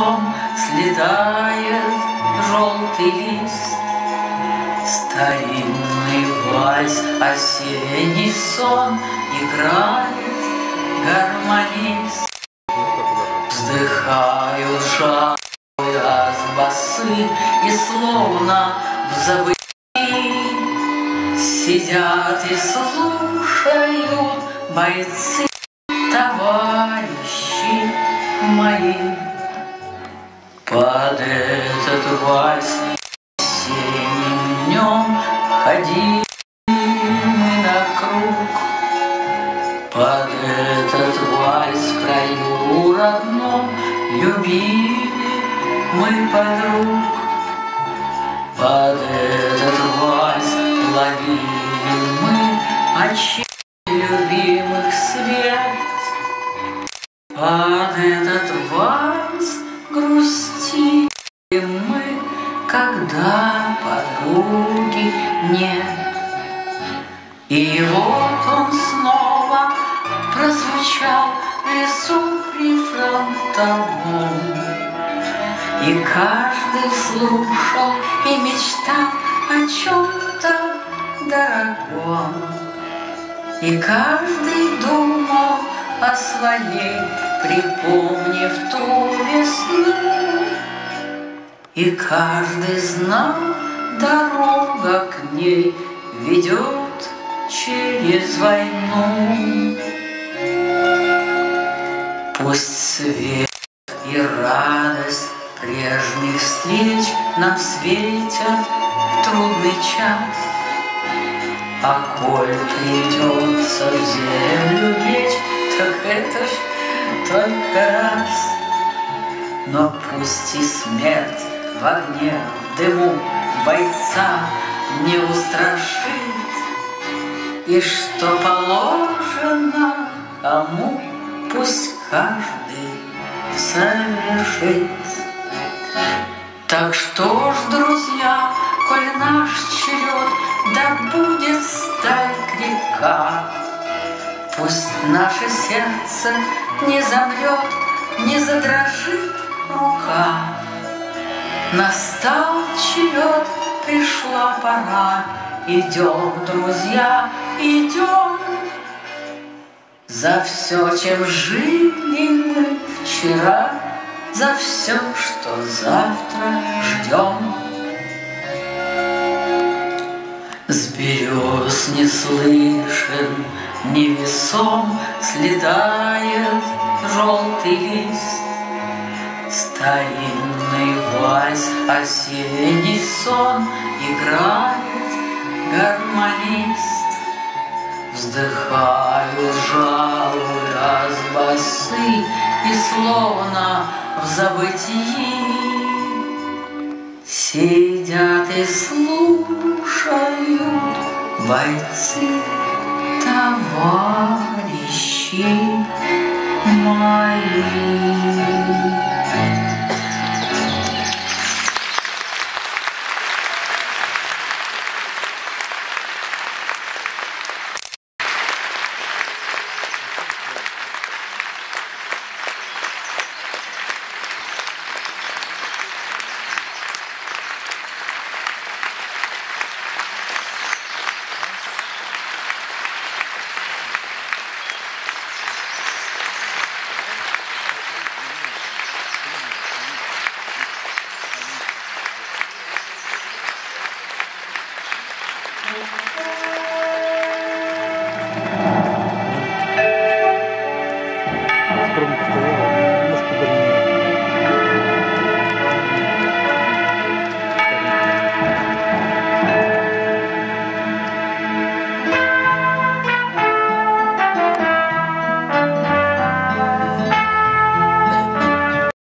Слетает желтый лист, Старинный вальс, осенний сон Играет гармонист. Вздыхают жалуя с басы И словно в забытии Сидят и слушают бойцы вальс осенним днем Ходили мы на круг. Под этот вальс краю родном Любили мы подруг. Под этот вальс ловили мы Очей любимых свет. Под этот вальс подруги нет И вот он снова прозвучал в лесу прифронтовом. И каждый слушал и мечтал о чем-то дорогом. И каждый думал о своей, припомнив ту весну. И каждый знал, дорога к ней ведет через войну. Пусть свет и радость прежних встреч Нам светят в трудный час. А коль придется в землю лечь, Так это ж только раз. Но пусть и смерть в огне, в дыму Бойца не устрашит, И что положено кому, Пусть каждый совершит. Так что ж, друзья, коль наш черед, Да будет сталь крепка, Пусть наше сердце не замрет, Не задрожит рука. Настал черед, пришла пора, Идем, друзья, идем, за все, чем жили мы вчера, За все, что завтра ждем. С берез не слышен, невесом Следает желтый лист, Старинный вальс, осенний сон Играет гармонист. Вздыхаю, жалуя с басы И словно в забытии Сидят и слушают бойцы, товарищи мои.